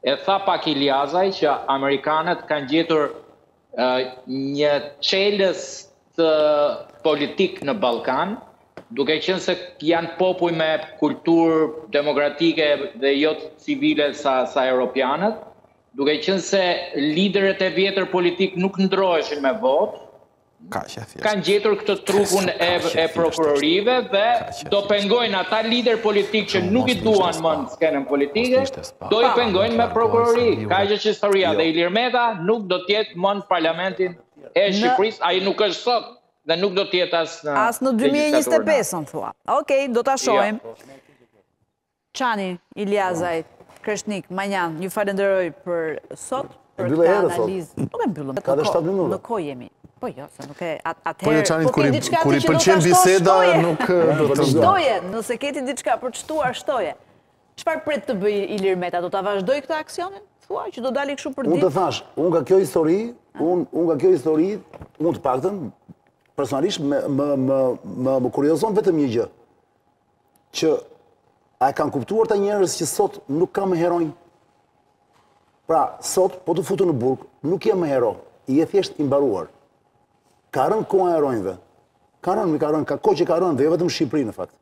E tha pak Iliazaj që amerikanët kanë gjetur një çelës politik në Ballkan, duke qenë se janë popuj me kulturë demokratike dhe jo civile sa europianët, duke qenë se liderët e vjetër politikë nuk ndërroheshin me votë, kanë gjetur këtë trukun e prokurorive dhe do pengojnë ata liderë politikë që nuk i duan më në skenën politike, do i pengojnë me prokurori. Kaq qe historia dhe Ilir Meta nuk do të jetë më në parlamentin e Shqipërisë, ai nuk është sot dhe nuk do të jetë as në. As në 2025-ën, thua. Okej, do ta shohim. Çani, Iliazaj, Kreshnik, Manjan, ju falënderoj për sot, për këtë analizë. Nuk e mbyllëm, ka dhe 7 minuta. Në kohë jemi. Po jo, se nuk e atëherë... Po jo, Çanit, po kur i pëlqen biseda, nuk... Shtoje, nëse ke ti diçka për të shtuar, shtoje. Çfarë pret të bëjë Ilir Meta, do ta vazhdojë këtë aksionin? Thua, që do dali kështu për ditë? Unë të thashë, unë nga kjo histori, unë nga kjo histori, unë të paktën, personalisht, më kuriozon vetëm një gjë. që a e kanë kuptuar këta njerëz që sot nuk ka më heronj? Pra, sot, po të futën në burg, nuk je më hero, je thjesht i mbaruar. Ka rënë koha e heronjve. Ka rënë, mi ka rënë, ka kohë që ka rënë, dhe jo vetëm në Shqipëri në fakt.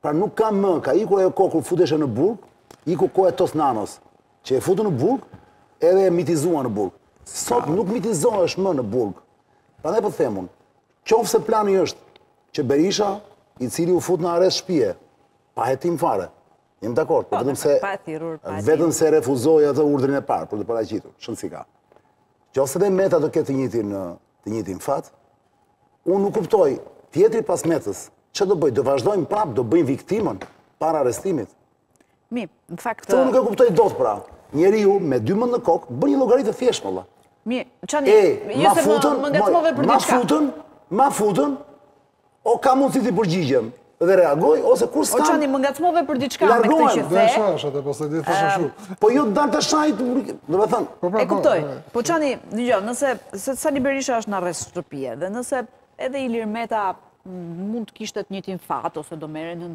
Pra nuk ka më, ka ikur ajo kohë kur futeshe në burg, iku koha e Tos Nanos, që e futën në burg, edhe u mitizua në burg. Sot nuk mitizohesh më në burg. Prandaj po them unë, Qoftë se plani është që Berisha, i cili u fut në arrest shpie, pa hetim fare, jam dakord, po, vetëm se refuzoi atë urdhrin e parë për t'u paraqitur, shumë si ka. Qoftë se dhe Meta do ketë të njëjtin fat, unë nuk kuptoj tjetri pas Metës, ça do bëjë, do vazhdojmë prapë, do bëjmë viktimën para arrestimit. Mi, në fakt... Këtë nuk e kuptoj dot pra. Njeriu me dy mend në kokë, bën një llogari të thjeshtë, mëllë. Mi, që një... E, ma futën, ma futën, ma futën, o kam mundësi t'i përgjigjem dhe reagoj, ose kur s'kam... O Çani, më ngacmove për diçka me këtë që the... Largohen, po se di të shashu. Po ju të dalë të shajt, domethënë... Po, pra, e po, kuptoj, po, po Çani, një gjë, nëse, se Sali Berisha është në arrest shtëpie, dhe nëse edhe Ilir Meta mund të kishte të njëjtin fat, ose do mere në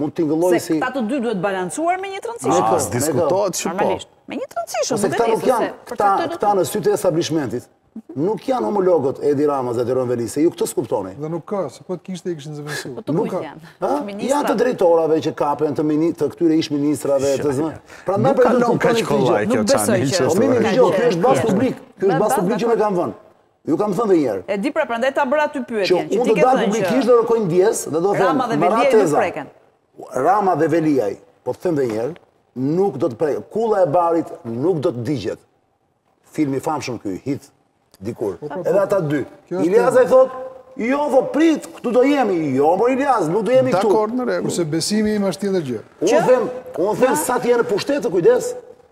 Mund të tingëllojë si... Se këta të dy duhet balancuar me një të rëndësishëm. A, s'diskutohet që po. Normalisht. Me një të rëndësishëm, nuk e di. Nuk janë, këta, këta në sytë e establishmentit, nuk janë homologët e Edi Ramës dhe Erion Velisë ju këtë s'kuptoni. Dhe nuk ka, se po të kishte i kishin zëvendësu. Po të kujt janë. Janë të drejtorëve që kapen, të, mini, të këtyre ish ministrave, të zëmë. Prandaj s'e kuptoni këtë gjë. Nuk besoj që... Po mimi, kjo është bast publik, kjo është bast publik që e kam vënë. Ju kam thënë dhe një herë. E di pra, prandaj ta bëra ty pyetjen, që ti ke thënë që... Që unë do dal publikisht do kërkoj ndjesë dhe do them... Rama dhe Veliaj nuk preken. Rama dhe Veliaj, po të them dhe një herë, nuk do të preken. Kulla e barit nuk do të digjet. Filmi i famshëm ky, hit, dikur. Po, po, po. Edhe ata dy. Iliazi thotë, jo, dhe prit, këtu do jemi. Jo, mor Iliaz, nuk do jemi këtu. Dakor, në rregull. Kurse besimi im është tjetër gjë. Unë them, sa të jenë në pushtet, kujdes,